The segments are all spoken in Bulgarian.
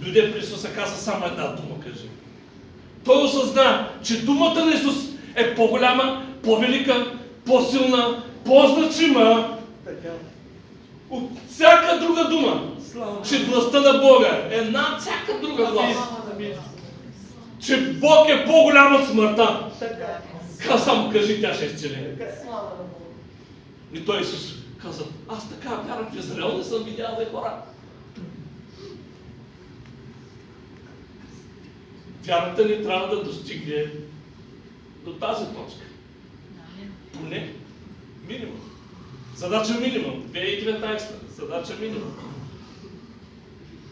дойде при Исуса, каза само една дума, кажи. Той осъзна, че думата на Исус е по-голяма, по-велика, по-силна, по-значима от всяка друга дума. Че властта на Бога е над всяка друга власт. Че Бог е по-голям от смъртта. Каза само кажи, тя ще изцели. И той Исус каза, аз така вярвам в Израел не съм видял да хора. Вярата ни трябва да достигне до тази точка. Поне минимум. Задача минимум. 2019. Задача минимум.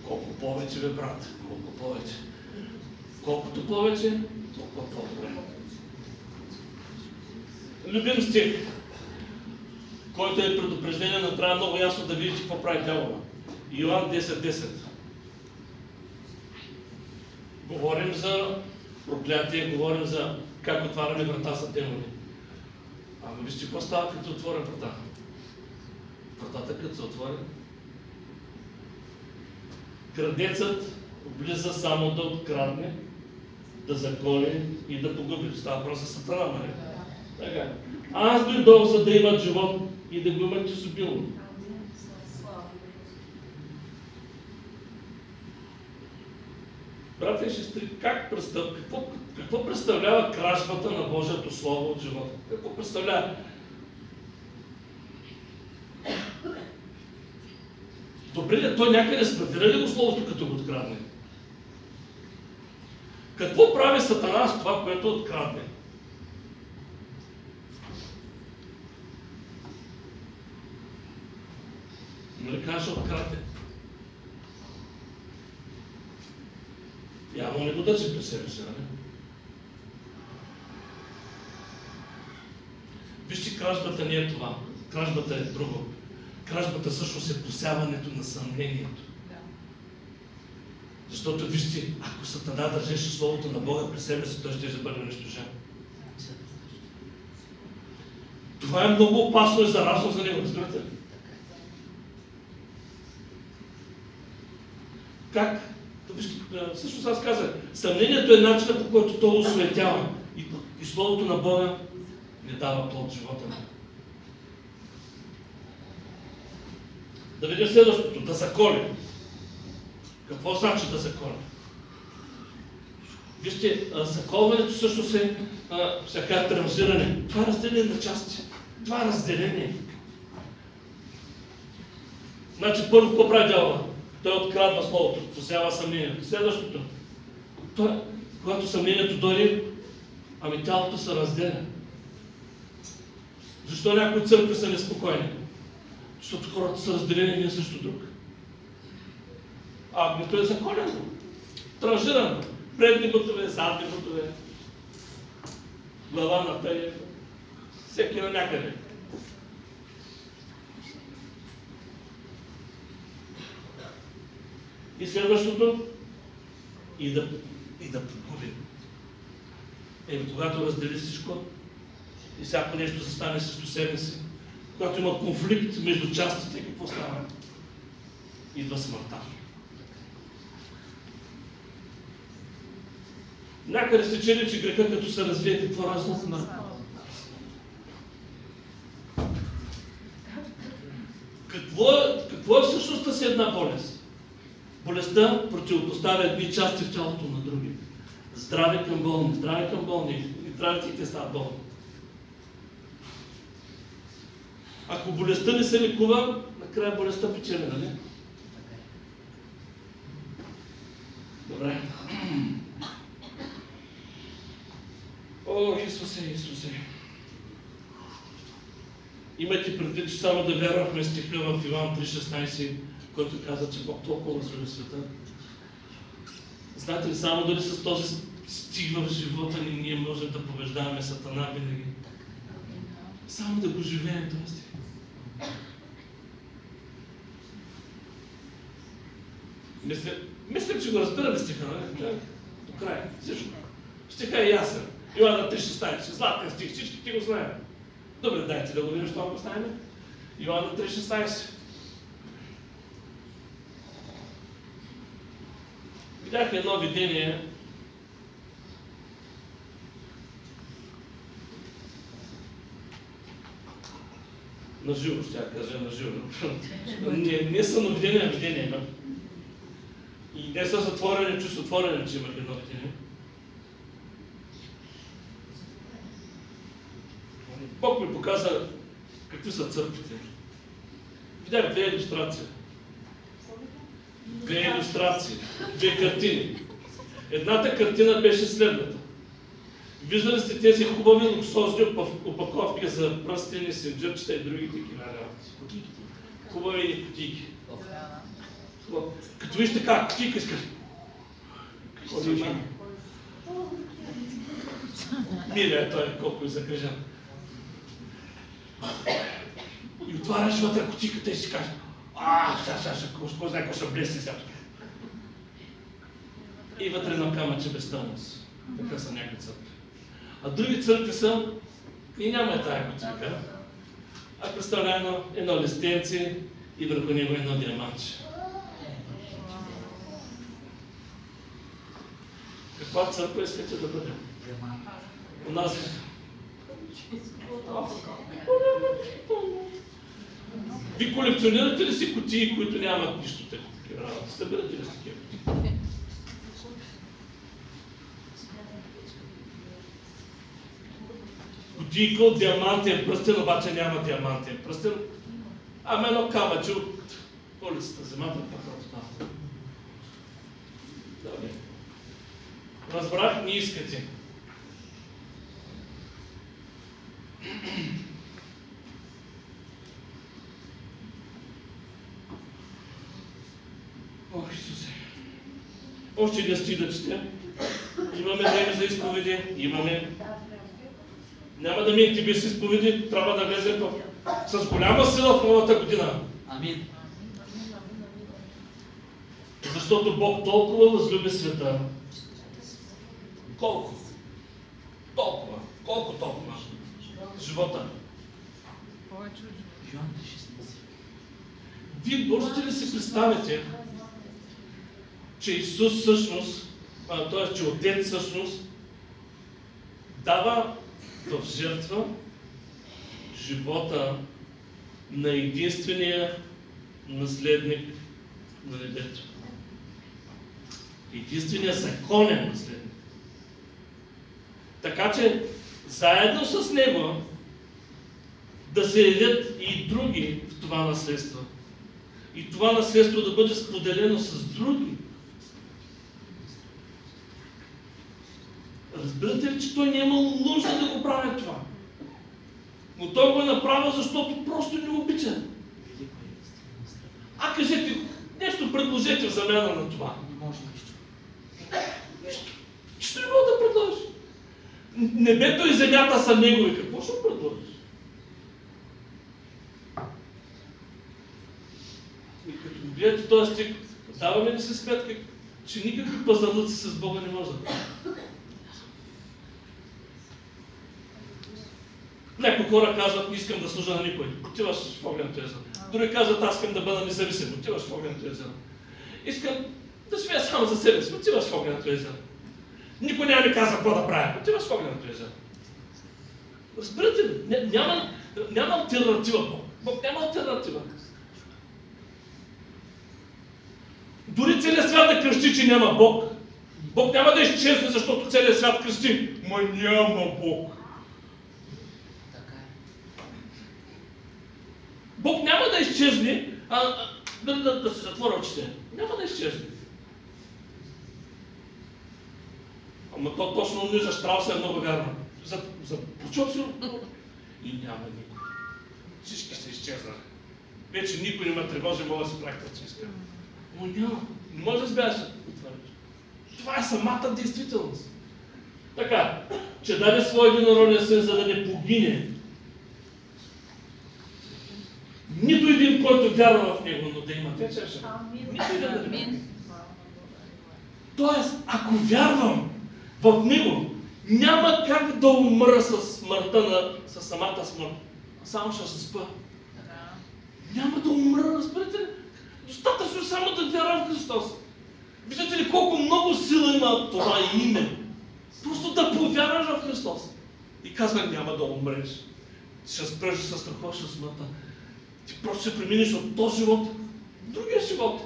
Колко повече, бе, брат? Колко повече? Колкото повече, толкова по-добре. Любим стих, който е предупреждение, но трябва много ясно да видите какво прави дявола. Йоан 10.10. 10. Говорим за проклятие, говорим за как отваряме врата за демони. Ама вижте какво става, като отворим врата. Вратата като се отвори. Крадецът влиза само да открадне, да заколи и да погуби. Става просто сатана, нали? Така. Аз дойдох, за да имат живот и да го имат изобилно. Братя и сестри, как представ... какво, какво представлява кражбата на Божието Слово от живота? Какво представлява? Добре ли, той някъде спределя ли го Словото, като го открадне? Какво прави Сатана с това, което открадне? Нали каже открадне? Явно не го държи при себе си, нали? Вижте, кражбата не е това. Кражбата е друго. Кражбата всъщност е посяването на съмнението. Защото вижте, ако Сатана държеше Словото на Бога при себе си, той ще бъде унищожен. Това е много опасно и заразно за него, разбирате ли? Как? Всъщност аз казах, съмнението е начинът по който то осветява и, и Словото на Бога не дава плод живота му. Да видим следващото, да заколи. Какво значи да заколи? Вижте, заколването също се всяка транжиране. Това е разделение на части. Това е разделение. Значи първо какво прави дявола? Той открадва Словото, посява съмнението. Следващото. Той, когато съмнението дойде, ами тялото се разделя. Защо някои църкви са неспокойни? Защото хората са разделени един срещу друг. А агнето е заколено, транжирано. Предни бутове, задни бутове, глава на тъй, всеки на някъде. И следващото, и да, и да погуби. Еми, когато раздели всичко, и всяко нещо се стане срещу себе си, когато има конфликт между частите, какво става? Идва смъртта. Някъде сте чели, че греха като се развие, какво разно смърт? Какво, какво е всъщността си една болест? Болестта противопоставя едни части в тялото на други. Здраве към болни, здраве към болни и здравите те стават болни. Ако болестта не се лекува, накрая болестта печели, нали? Добре. О, Исусе, Исусе. Имайте предвид, че само да вярвахме стиха в Иван 3.16, който каза, че Бог толкова възлюби света. Знаете ли, само дали с този стих в живота ни ние можем да побеждаваме Сатана винаги. Само да го живеем този стих. Мисля, мисля, че го разбираме стиха, нали? До края. Всичко. Стиха е ясен. Йоанна 3.16. Златен стих, всички ти го знаем. Добре, дайте да го видим, що го знаем. Йоанна 3.16. Видях едно видение. На живо, ще я кажа, на живо. не, не на видение, а видение има. И не са затворени, чувство отворени, че имах едно видение. Бог ми показа какви са църквите. Видях две иллюстрации. Две иллюстрации, две картини. Едната картина беше следната. Виждали сте тези хубави луксозни опа- опаковки за пръстени, синджърчета и други такива работи? Хубави кутийки. Като виж така, кутийка искаш. Има? Милия той, колко е загрижен. И отваряш вътре кутийката и си кажеш, а, сега, сега, сега, кой знае ще блесне сега. И вътре на камъче без стойност. Така са някои църкви. А други църкви са, и няма е тая кутийка, а представлява едно, листенце и върху него едно диамантче. Каква църква искате да бъде? У нас е. Ви колекционирате ли си кутии, които нямат нищо такива? Събирате ли си такива? Кутийка от диамантен пръстен, обаче няма диамантен пръстен. Ама едно камъче от улицата, земята, пак от. Разбрах, не искате. Ох, Исусе. Още не сти да. Имаме време за изповеди. Имаме. Няма да минете без изповеди. Трябва да влезем в... с голяма сила в новата година. Амин. Защото Бог толкова възлюби света. Колко? Толкова. Колко толкова? Живота. Йоан 3.16. Вие можете ли си представите, че Исус всъщност, т.е. че Отец всъщност, дава в жертва живота на единствения наследник на небето. Единствения законен наследник. Така че заедно с него да се явят и други в това наследство. И това наследство да бъде споделено с други. Разбирате ли, че той не е имал нужда да го прави това? Но той го е направил, защото просто не обича. А кажете, нещо предложете в замяна на това. Не може нищо. Нищо. Нищо не мога да предложиш. Небето и земята са негови. Какво ще предложиш? И като гледате този стих, даваме ли си сметка, че никакви пазарлъци с Бога не може да правят? Някои хора казват, не искам да служа на никой. Отиваш в огненото езеро. Други казват, аз искам да бъда независим. Отиваш в огненото езеро. Искам да живея само за себе си. Отиваш в огненото езеро. Никой няма ми казва какво да правя. Отиваш в огненото езеро. Разбирате ли? Ня- Няма, няма альтернатива. Бог няма альтернатива. Дори целият свят да крещи, че няма Бог. Бог няма да изчезне, защото целият свят крещи. Ма няма Бог. Така е. Бог няма да изчезне, а, а да, да, да се затворя очите. Няма да изчезне. Ама то точно не за Штрауса е много вярно. За, за Пучов си и няма никой. Всички са изчезнали. Вече никой не ме тревожи, мога да си прави каквото иска. Но няма. Не може да избягаш това. Това е самата действителност. Така, че даде своя единороден син, за да не погине нито един, който вярва в него, но да има живот. Нито един да има. Тоест, ако вярвам в него, няма как да умра с смъртта на, с самата смърт. Само ще се спа. Няма да умра, разбирате ли? Достатъчно само да вярвам в Христос. Виждате ли колко много сила има това име? Просто да повярваш в Христос. И казва, няма да умреш. Ще спреш да се страхуваш от смъртта. Ти просто ще преминеш от този живот в другия живот.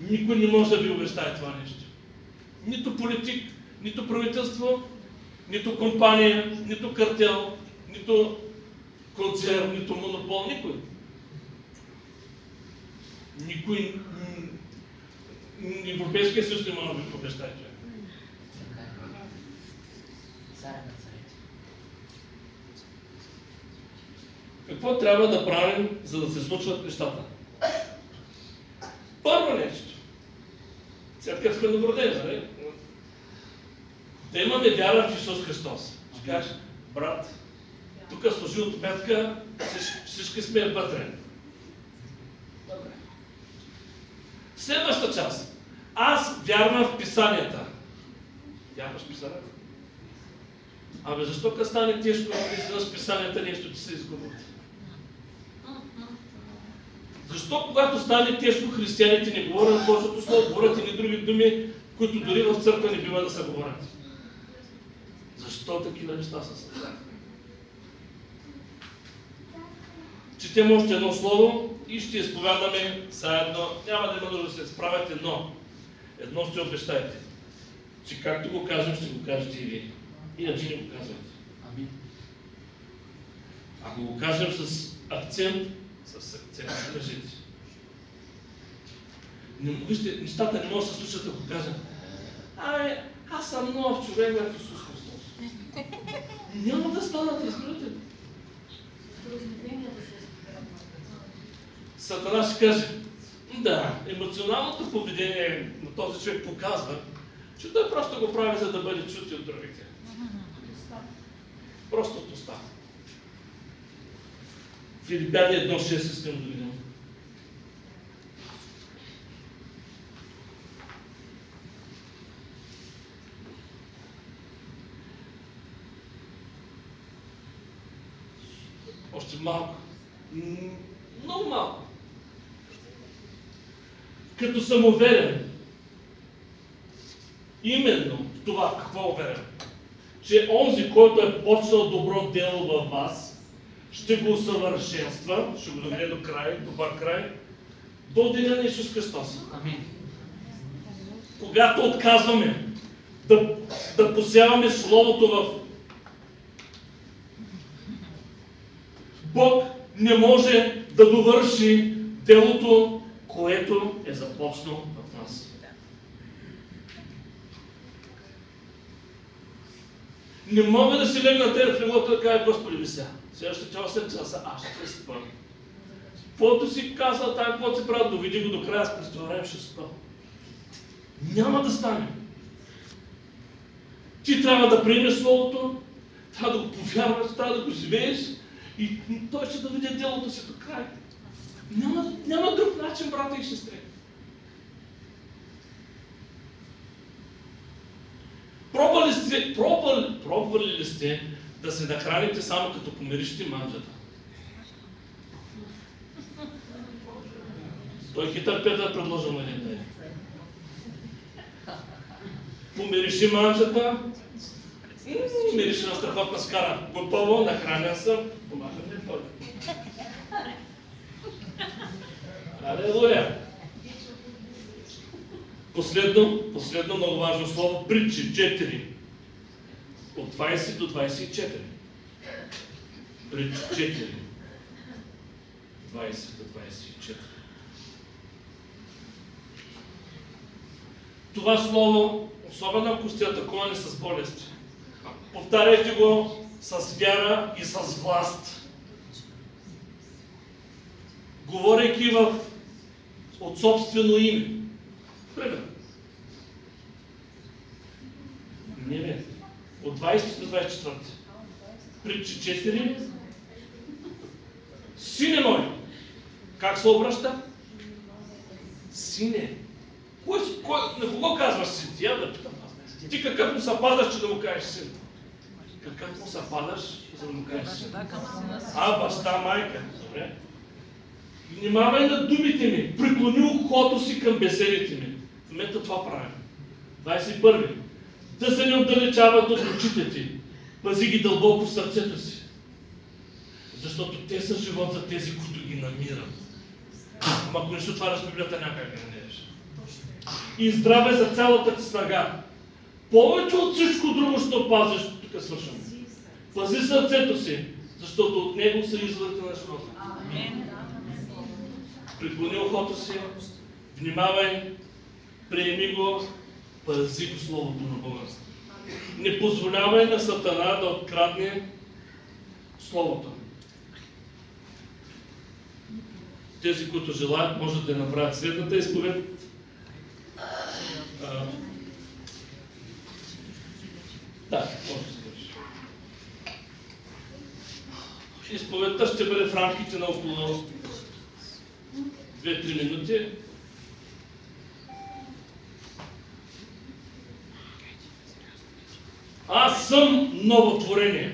Никой не може да ви обещае това нещо. Нито политик, нито правителство, нито компания, нито картел, нито концерн, нито монопол, никой. Никой, Европейския съюз не може да ви обещае това. Така е. Царя на царете. Какво трябва да правим, за да се случват нещата? Първо нещо. Като сме наградени, нали? Да имаме вяра в Исус Христос. Ще кажеш, брат, тук служи отметка, всички, всички сме вътре. Добре. Следващата част. Аз вярвам в Писанията. Вярваш в Писанията? Абе, защо като стане тежко, изведнъж Писанията нещо ти се изгубят? Защо когато стане тежко християните не говорят Божието Слово, говорят и други думи, които дори в църква не бива да се говорят? Защо такива неща са създадени? Четем още едно слово и ще изповядаме заедно. Няма да има нужда да се справяте, но едно ще обещайте, че както го кажем, ще го кажете и вие. Иначе не го казвате. Ако го кажем с акцент, с акцент, кажете. Не, вижте, нещата не могат да се случат, ако кажа, ай, аз съм нов човек в Исус Христос. Няма да станат, разбирате ли? Сатана ще каже, да, емоционалното поведение на този човек показва, че той просто го прави, за да бъде чути от другите. Просто от. Филипяни 1.6 искам да видим. Още малко. Много малко. Като съм уверен, именно в това какво уверен, че онзи, който е почнал добро дело във вас, ще го усъвършенства, ще го доведе до край, добър край, до деня на Исус Христос. Амин. Когато отказваме да, да посяваме Словото в Бог не може да довърши делото, което е започнал в нас. Не мога да си легна те в леглото да кажа, Господи, ви сега. Следващите 8 часа аз ще спа. Каквото си казал там, каквото си правил, доведи го до края, аз през време ще спа. Няма да стане. Ти трябва да приемеш Словото, трябва да го повярваш, трябва да го живееш и той ще доведе делото си до край. Няма, няма друг начин, брата и сестри. Пробвали, сте, пробвали, пробвали ли сте да се нахраните само като помириште манджата? Той хитър Петър предложил на един ден. Помириши манджата, мириши на страхотна скара. Готово, нахранен съм, помагам ми той. Алелуя! Последно, последно много важно слово, притчи 4. От 20 до 24. Притчи 4. 20 до 24. Това слово, особено ако сте атакувани с болести, повтаряйте го с вяра и с власт. Говорейки в, от собствено име. Пример. Не, не. От 20 до 24. Притчи 4. Сине мой. Как се обръща? Сине. Кой, кой, на кого казваш? Ти я да питам аз. Ти какъв му се падаш, че да му кажеш син? Какъв му се падаш, за да му кажеш син? А, баща, майка. Добре. Внимавай на думите ми, преклони ухото си към беседите ми. В момента това правим. 21. Да се не отдалечават от очите ти. Пази ги дълбоко в сърцето си. Защото те са живот за тези, които ги намират. Ама ако не ще отваряш Библията, няма как да не видиш. И здраве за цялата ти снага. Повече от всичко друго ще пазиш. Тук свършвам. Пази сърцето си, защото от него са изворите на живота. Преклони ухото си, внимавай, приеми го, пази Словото на Бога. Не позволявай на Сатана да открадне Словото. Тези, които желаят, може да направят следната изповед. А, Да, може да се върши. Изповедта ще бъде в рамките на около 2-3 минути. Аз съм ново творение.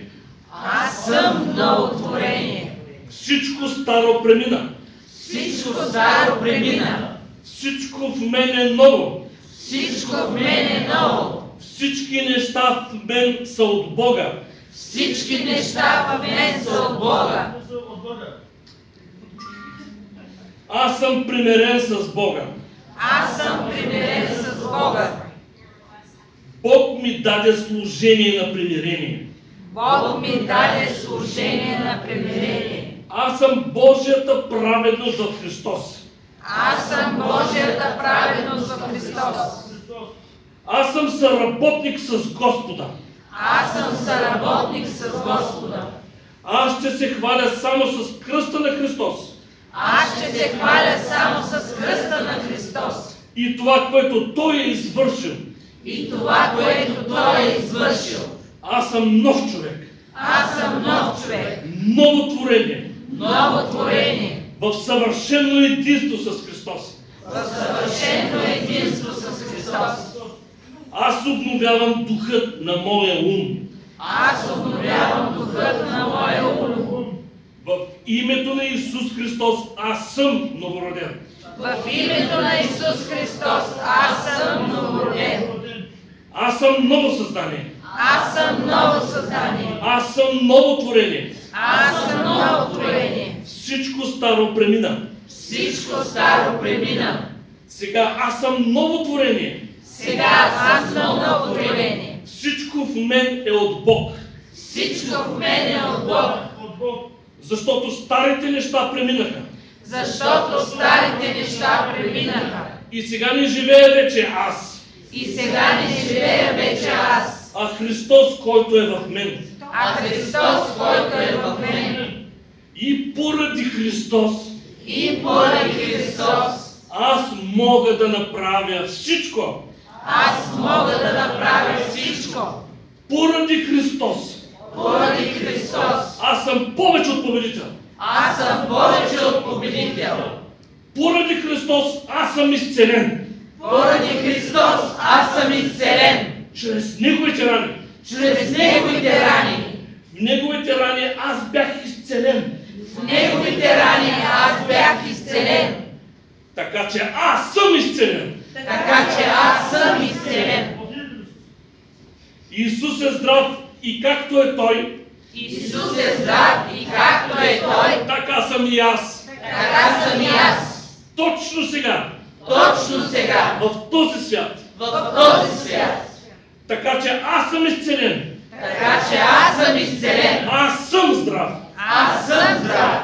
Аз съм ново творение. Всичко старо премина. Всичко старо премина. Всичко в мен е ново. Всичко в мен е ново. Всички неща в мен са от Бога. Всички неща в мен са от Бога. Аз съм примирен с Бога. Аз съм примирен с Бога. Бог ми даде служение на примирение. Бог ми даде служение на примирение. Аз съм Божията праведност в Христос. Аз съм Божията праведност в Христос. Аз съм съработник с Господа. Аз съм съработник с Господа. Аз ще се хваля само с кръста на Христос. Аз ще се хваля само с кръста на Христос. И това, което Той е извършил. И това, което Той е извършил. Аз съм нов човек. Аз съм нов човек. Ново творение. Ново творение. В съвършено единство с Христос. В съвършено единство с Христос. Аз обновявам духът на моя ум. Аз обновявам духът на моя ум. В името на Исус Христос аз съм новороден. В името на Исус Христос аз съм новороден. Аз съм ново създание. Аз съм ново създание. Аз съм ново творение. Аз съм ново творение. Всичко старо премина. Всичко старо премина. Сега аз съм ново творение. Сега аз съм ново творение. Всичко в мен е от Бог. Всичко в мен е от Бог. Защото старите неща преминаха. Защото старите неща преминаха. И сега не живея вече аз, И сега не живея вече аз, а Христос, който е в мен. а Христос, който е в мен. И поради Христос И поради Христос аз мога да направя всичко. аз мога да направя всичко. Поради Христос Поради Христос аз съм повече от победител. аз съм повече от победител. Поради Христос аз съм изцелен. Поради Христос аз съм изцелен. Чрез Неговите рани. Чрез Неговите рани. В Неговите рани аз бях изцелен. В Неговите рани аз бях изцелен. Така че аз съм изцелен. Така че аз съм изцелен. Исус е здрав и както е Той, Исус е здрав и както е Той, така съм и аз. така съм и аз. Точно сега, Точно сега, в този свят. в този свят. Така че аз съм изцелен. Така че аз съм изцелен. Аз съм здрав. Аз съм здрав.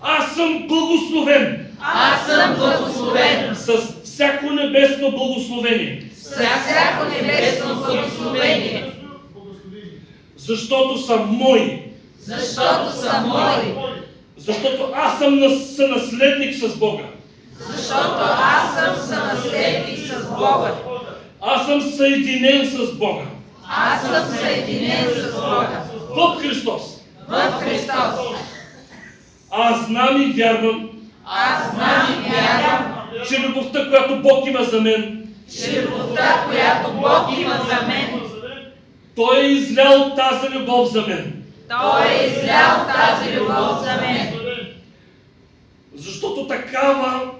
Аз съм благословен Аз съм благословен. с всяко небесно благословение. С всяко небесно благословение. Защото са мои. Защото са мои. Защото аз съм нас- сънаследник с Бога. Защото аз съм сънаследник с Бога. Аз съм съединен с Бога. Аз съм съединен с Бога. В Христос. В Христос. Аз знам и вярвам, Аз знам и вярвам, че любовта, която Бог има за мен, че любовта, която Бог има за мен, Той е излял тази любов за мен. Той е излял тази любов за мен. Защото такава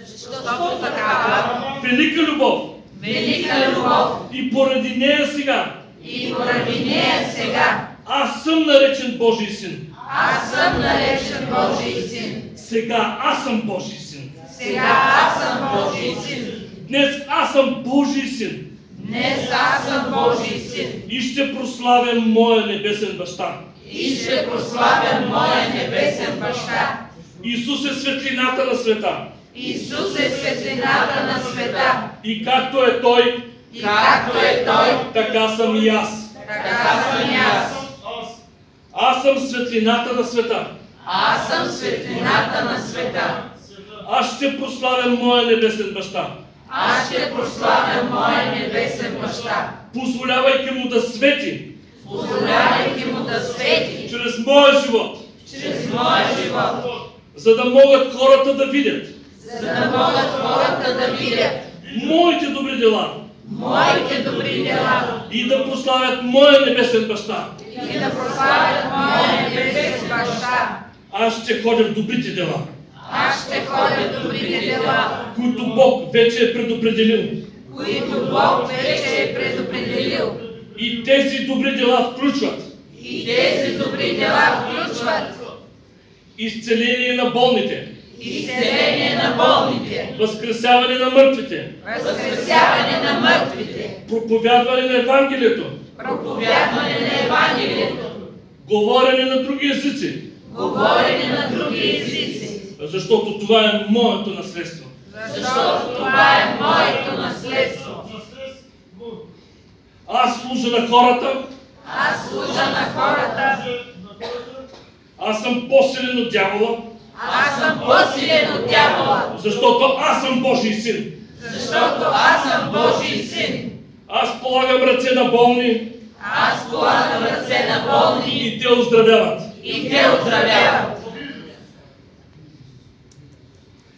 Защото такава велика любов велика любов и поради нея сега и поради нея сега аз съм наречен Божий син. аз съм наречен Божий син. Сега аз съм Божий син. Сега аз съм Божий син. Днес аз съм Божий син Днес аз съм Божий син. и ще прославя моя небесен баща. И ще прославя моя небесен баща. Исус е светлината на света. Исус е светлината на света. И както е Той, И както е Той, така съм и аз. така съм и аз. Аз съм светлината на света. Аз съм светлината на света. Аз ще прославя моя небесен баща, Аз ще прославя моя небесен баща. позволявайки му да свети Позволявайки му да свети чрез моя живот, чрез моя живот, за да могат хората да видят за да могат хората да видят моите добри дела моите добри дела и да прославят моя небесен баща. и да прославят моя небесен баща. Аз ще ходя в добрите дела, Аз ще ходя в добрите дела, които Бог вече е предопределил. които Бог вече е предопределил. И тези добри дела включват И тези добри дела включват изцеление на болните, изцеление на болните, възкресяване на мъртвите, възкресяване на мъртвите, проповядване на Евангелието, проповядване на Евангелието, говорене на други езици, говорене на други езици, защото това е моето наследство. защото това е моето наследство. Аз служа на хората, Аз служа на хората, аз съм по-силен от дявола, аз съм по-силен от дявола, защото аз съм Божий син. защото аз съм Божий син. Аз полагам ръце на болни Аз полагам ръце на болни и те оздравяват. и те оздравяват.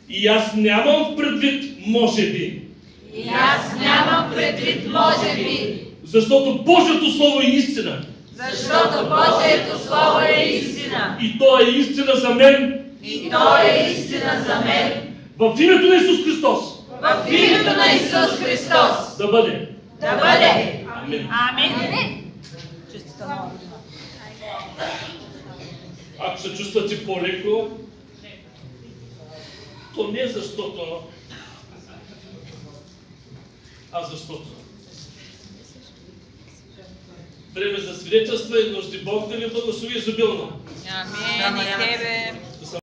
И аз нямам предвид, може би, И аз нямам предвид, може би, защото Божието Слово е истина. защото Божието Слово е истина. И то е истина за мен И то е истина за мен. в името на Исус Христос В името на Исус Христос да бъде. да бъде. Амин. Амин. Ако се чувствате по-леко, то не защото, а защото. Време за свидетелства и нужди Бог да ви благослови изобилно. Амин и тебе.